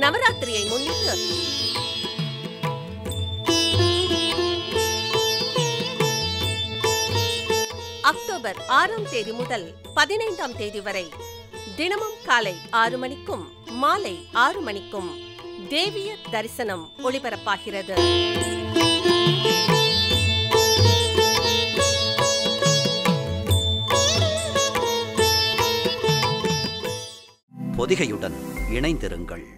நவராத்திரியை முன்னிட்டு. அக்டோபர் ஆறாம் தேதி முதல் பதினைந்தாம் தேதி வரை தினமும் காலை ஆறு மணிக்கும் மாலை ஆறு மணிக்கும் தேவிய தரிசனம் ஒளிபரப்பாகிறது. பொதிகையுடன் இணைந்திருங்கள்.